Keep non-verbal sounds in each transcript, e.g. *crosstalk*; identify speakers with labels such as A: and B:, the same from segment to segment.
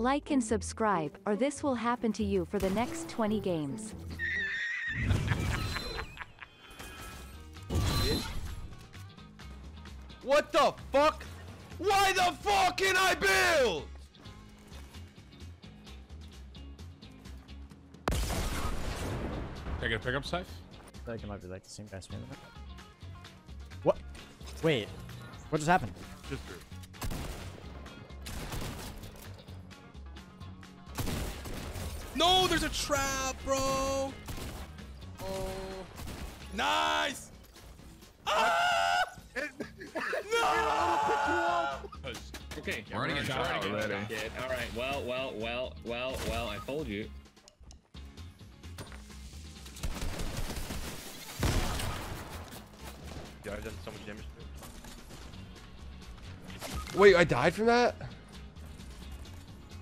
A: Like and subscribe, or this will happen to you for the next 20 games.
B: What the fuck? Why the fuck can I build?
C: Can I get a pickup safe?
D: I feel like it might be like the same guy spamming it. What? Wait. What just happened?
C: Just
B: No, there's a trap, bro. Oh. Nice. Ah! *laughs* no!
E: Okay,
C: We're already getting shot already.
E: All right. Well, well, well, well, well. I told you.
C: Yeah, I've done so much damage to
B: Wait, I died from that?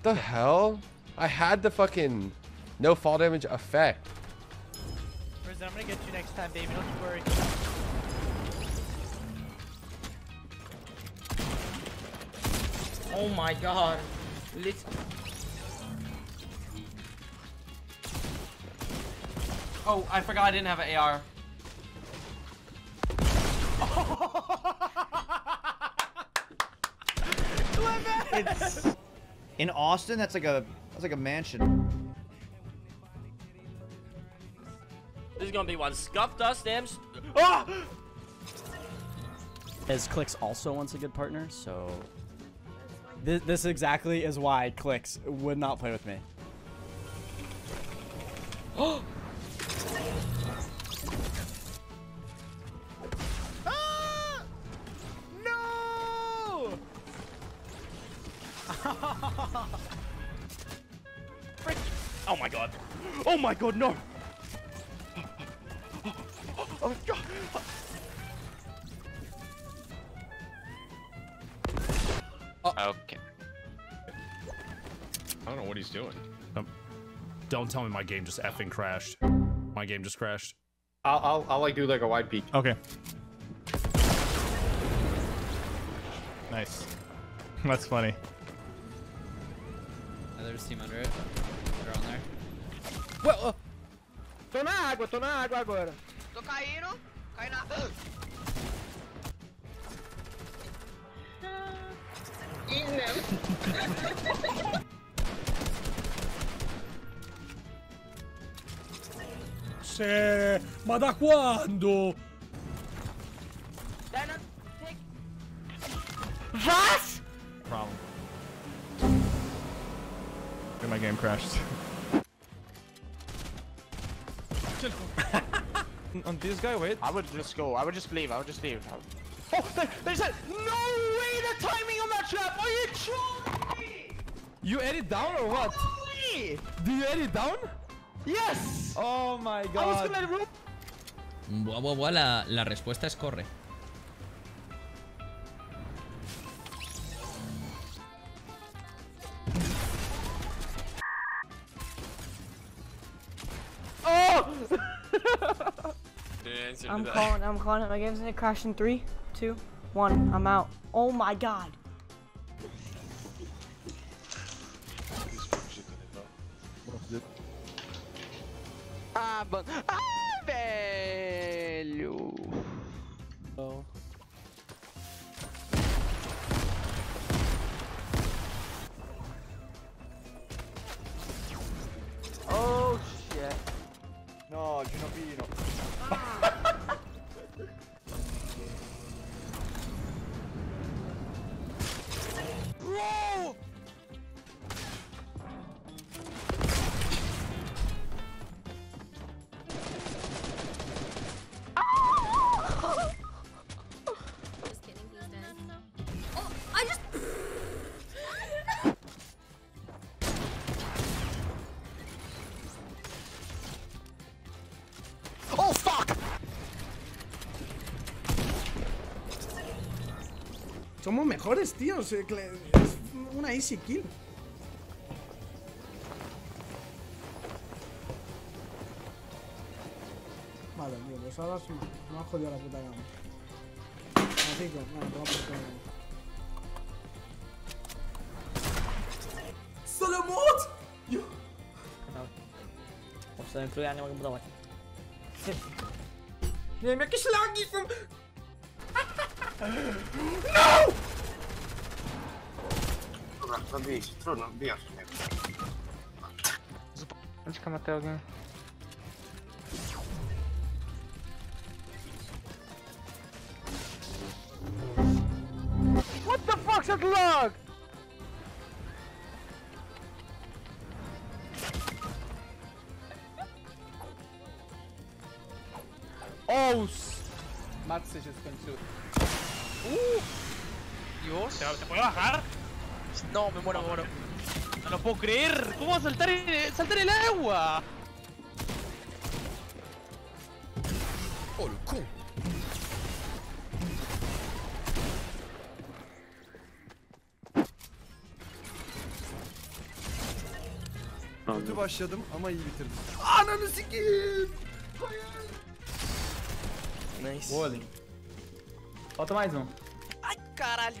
B: The hell? I had the fucking no fall damage effect.
F: Risen, I'm gonna get you next time, baby. Don't you worry.
G: Oh my god. Lit oh, I forgot I didn't have an AR. *laughs*
D: It's in Austin. That's like a that's like a mansion.
H: This is gonna be one scuffed us, damn. Ah!
D: As Clix also wants a good partner, so this, this exactly is why Clix would not play with me. *gasps*
F: Ah! No! *laughs*
H: Frick. Oh my god. Oh my god, no. Oh my god.
C: Okay. I don't know what he's doing.
I: Um, don't tell me my game just effing crashed. My game just crashed.
C: I'll, I'll, I'll like do like a wide peek.
I: Okay. Nice. *laughs* That's funny.
G: Oh, there's a team under it.
F: Uh, tô na água, tô na água agora.
J: Tô caindo. Cai na. Ih, não. *laughs*
I: Se, ma da quando?
F: Was?
I: Problem. My game crashed. *laughs*
B: On this guy, wait.
F: I would just go. I would just leave. I would just leave. *laughs* Oh, there, there's a. No way! The timing on that trap. Are you trolling me?
B: You edit down or what?
F: Holy!
B: Do you edit down?
F: Yes.
B: Oh my god.
F: I was
B: god.
F: gonna root.
G: Buah, buah, buah, la, la respuesta es corre.
F: Oh! *laughs*
J: I'm calling. I'm calling it. My game's gonna crash in three, two, one. I'm out. Oh my god. Ah, mano. Ah,
F: Somos mejores, tío. Es una easy kill. Vale, tío, pues ahora sí. Me ha jodido la puta gama. Así que, bueno, te va a ¡Solo mod!
B: Yo.
J: Obserwuję, ja nie mogę budować.
K: Nie wiem, jakie szlagi są!
H: Dobra, zabij się, trudno, bijasz mnie.
L: Uciekam na te ognie.
H: What the fuck's that lag?
L: O! Matce się skończyły.
H: Dios.
L: ¿Te, ¿Te puedo bajar?
H: No, me muero, me muero.
L: No lo puedo creer. ¿Cómo va a saltar en, saltar en el agua?
B: Oh, con Kötü başladım ama iyi bitirdim. Ananı sikeyim!
H: Nice.
L: Vôlei. Falta mais um.
H: Ai, caralho.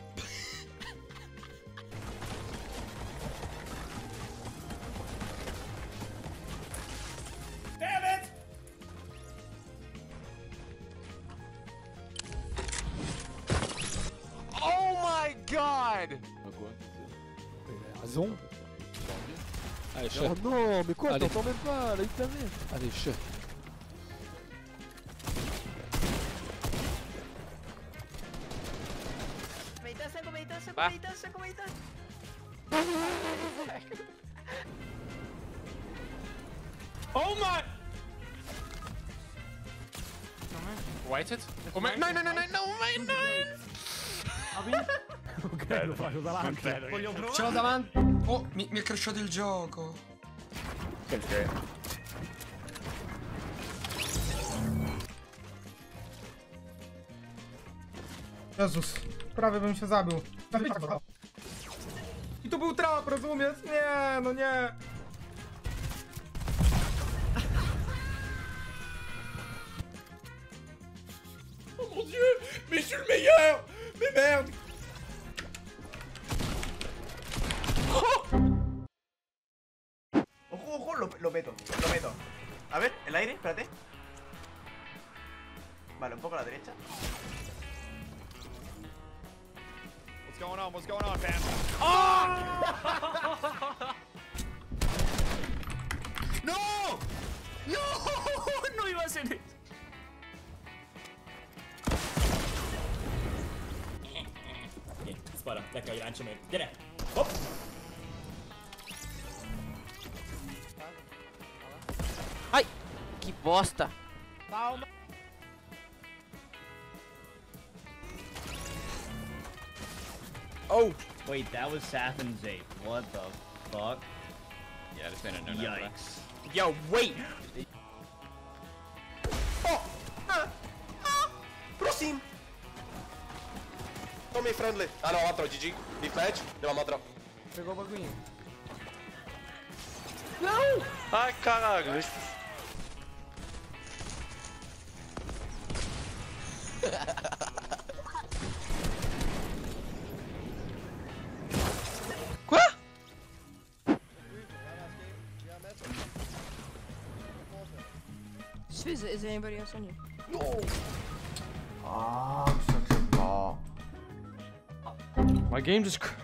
H: Oh my god!
B: Raison Allez,
H: Oh non, mais quoi,
B: Allez.
H: t'entends même pas, là il.
B: Allez, chef.
J: Meditação,
H: Ah.
J: meditação, meditação.
L: Oh my!
C: Waited?
L: Oh my, no, no, no, no, no, my, no! ok, lo faccio davanti. Voglio provare.
K: Ce l'ho davanti. Oh, mi, mi è cresciuto il gioco.
L: Jezus, prawie bym się zabił. I tu był trap, rozumiesz? Nie, no nie.
K: Oh mon dieu! Mais je suis le meilleur! Mais merde!
H: Ojo, ojo, lo, lo meto, lo meto. A ver, el aire, espérate. Vale, un poco a la derecha.
C: On? What's going on, fam? Ah! *laughs*
H: ¡No! ¡No! *laughs* No iba a hacer eso.
M: Spara, dai, lanciami. Vieni. Hop.
H: Ai! Que bosta!
L: Oh! Wait, that was Saf and Zape. What the fuck?
C: Yeah, this man a no
L: Yikes.
H: Yo, wait! Oh! Ah! Ah! Prosim! Tommy friendly. Ah no, altro GG. Di fetch, della madra.
L: Pegou o bagulhinho.
H: Não! Ai, caralho. *laughs*
J: Is, is anybody else on you?
H: Ah, such a ball.
B: My game just crashed.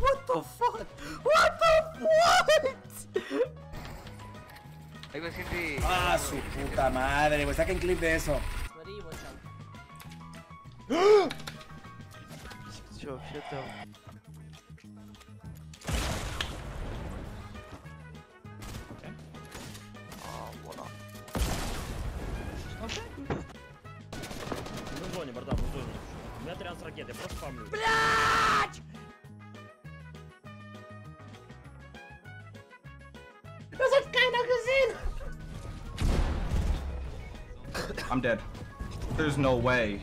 H: What the fuck? What the what?
L: Ah, su puta madre, pues saquen clip de eso. *gasps*
H: Yo, shut down.
M: В зоне, братан, в зоне. У меня 13 ракет, я просто фармлю.
L: I'm dead. There's no way.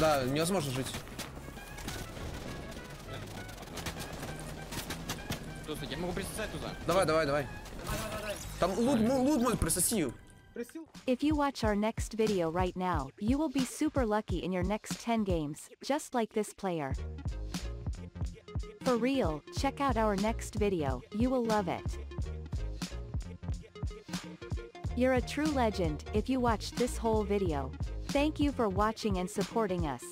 B: Да, невозможно жить.
C: Слушай, я могу присосать туда.
B: Давай, давай, давай. Там лут, м- лут мой присоси.
A: If you watch our next video right now, you will be super lucky in your next 10 games, just like this player. For real, check out our next video, you will love it. You're a true legend if you watched this whole video. Thank you for watching and supporting us.